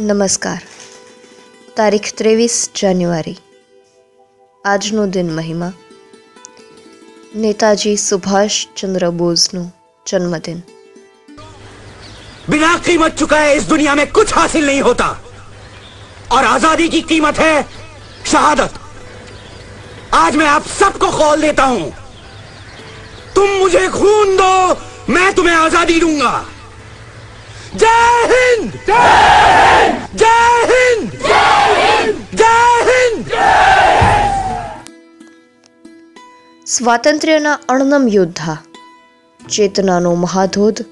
નમસ્કાર તારીખ ત્રેવીસ જાન્યુઆરી આજનો દિન મહિમા નેતાજી સુભાષ ચંદ્ર બોઝનું જન્મદિન बिना कीमत चुकाए इस दुनिया में कुछ हासिल नहीं होता और आजादी की कीमत है शहादत आज मैं आप सबको खोल देता हूं तुम मुझे खून दो मैं तुम्हें आजादी दूंगा जय हिंद जय સ્વાતંત્ર્યના અણનમ યોદ્ધા, ચેતનાનો મહાધોધ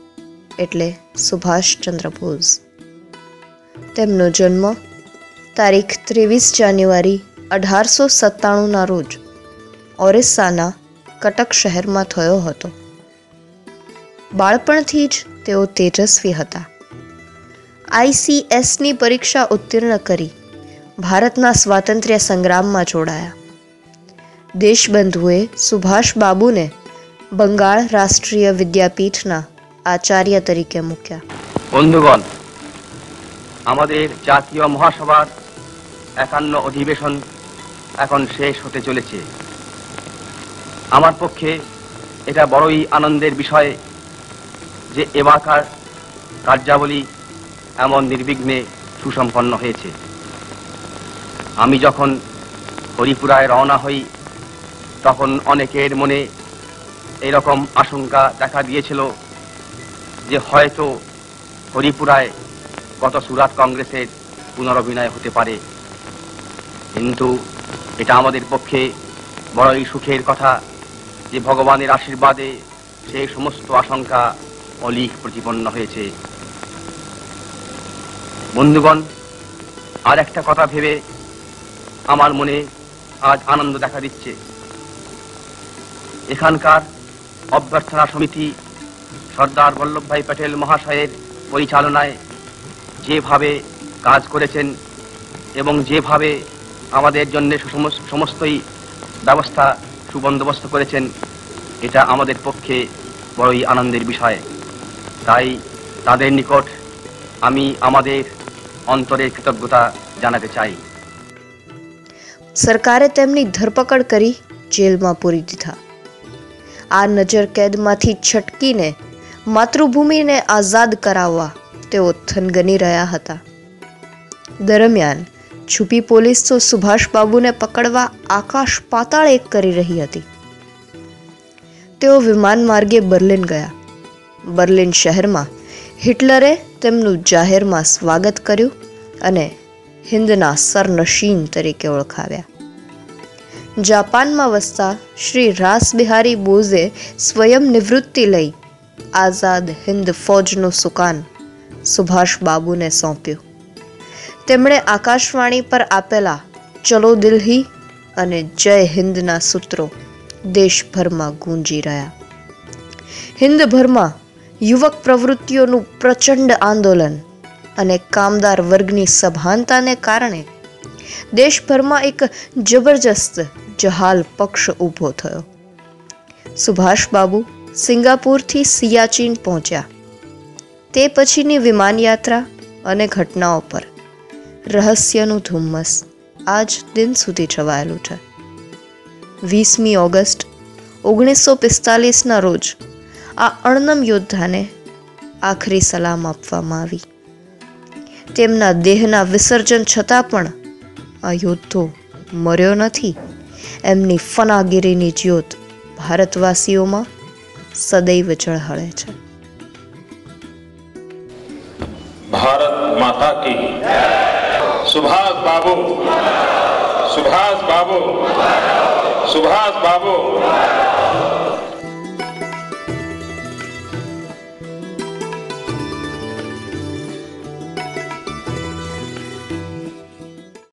એટલે સુભાષચંદ્ર બોઝ. તેમનો જન્મ તારીખ ત્રેવીસ જાન્યુઆરી અઢારસો સત્તાણુંના રોજ ઓરિસ્સાના કટક શહેરમાં થયો હતો. બાળપણથી જ તેઓ તેજસ્વી હતા. આઈસીએસની પરીક્ષા ઉત્તીર્ણ કરી ભારતના સ્વાતંત્ર્ય સંગ્રામમાં જોડાયા દેશબંધુએ સુભાષ બાબુને બંગાળ રાષ્ટ્રીય વિદ્યાપીઠના আচার্য তরিকে মুখ্যা বন্ধুগণ আমাদের জাতীয় মহাসভার একান্ন অধিবেশন এখন শেষ হতে চলেছে আমার পক্ষে এটা বড়ই আনন্দের বিষয় যে এবারকার কার্যাবলী এমন নির্বিঘ্নে সুসম্পন্ন হয়েছে। আমি যখন হরিপুরায় রওনা হই, তখন অনেকের মনে এরকম আশঙ্কা দেখা দিয়েছিল যে হয়তো হরিপুরায় গত সুরাট কংগ্রেসের পুনরভিনয় হতে পারে। কিন্তু এটা আমাদের পক্ষে বড়ই সুখের কথা যে ভগবানের আশীর্বাদে সেই সমস্ত আশঙ্কা অলিক প্রতিপন্ন হয়েছে। বন্ধুগণ, আর একটা কথা ভেবে আমার মনে আজ আনন্দ দেখা দিচ্ছে। এখানকার অভ্যর্থনা সমিতি সর্দার বল্লভভাই প্যাটেল মহাশয়ের পরিচালনায় যেভাবে কাজ করেছেন এবং যেভাবে আমাদের জন্য সমস্তই ব্যবস্থা সুবন্দোবস্ত করেছেন, এটা আমাদের পক্ষে বড়ই আনন্দের বিষয়। তাই তাদের নিকট আমি আমাদের অন্তরের কৃতজ্ঞতা জানাতে চাই સરકારે તેમની ધરપકડ કરી જેલમાં પૂરી દીધા આ નજર કેદમાંથી છટકીને માતૃભૂમિને આઝાદ કરાવવા તેઓ થનગની રહ્યા હતા દરમિયાન છુપી પોલીસ તો સુભાષ બાબુને પકડવા આકાશ પાતાળ એક કરી રહી હતી તેઓ વિમાન માર્ગે બર્લિન ગયા બર્લિન શહેરમાં હિટલરે તેમનું જાહેરમાં સ્વાગત કર્યું અને હિન્દના સરનશીન તરીકે ઓળખાવ્યા. જાપાનમાં વસતા શ્રી રાસબિહારી બોઝે સ્વયં નિવૃત્તિ લઈ આઝાદ હિન્દ ફોજનું સુકાન સુભાષ બાબુને સોંપ્યું. તેમણે આકાશવાણી પર આપેલા, ચલો દિલ્હી અને જય હિન્દના સૂત્રો દેશભરમાં ગુંજી રહ્યા. હિન્દભરમાં યુવક પ્રવૃત્તિઓનું પ્રચંડ આંદોલન અને કામદાર વર્ગની સભાનતાને કારણે દેશભરમાં એક જબરજસ્ત જહાલ પક્ષ ઊભો થયો. સુભાષબાબુ સિંગાપુરથી સિયાચીન પહોંચ્યા. તે પછીની વિમાનયાત્રા અને ઘટનાઓ પર રહસ્યનું ધુમ્મસ આજ દિન સુધી છવાયેલું છે. વીસમી ઓગસ્ટ ઓગણીસો પિસ્તાલીસના રોજ આ અણનમ યોદ્ધાને આખરી સલામ આપવામાં આવી. તેમના દેહના વિસર્જન છતાં પણ આ યોદ્ધો મર્યો નથી. એમની ફનાગીરીની જ્યોત ભારતવાસીઓમાં સદૈવ ઝળહળે છે. ભારત માતા કી સુભાષ બાબુ. સુભાષ બાબુ. સુભાષ બાબુ.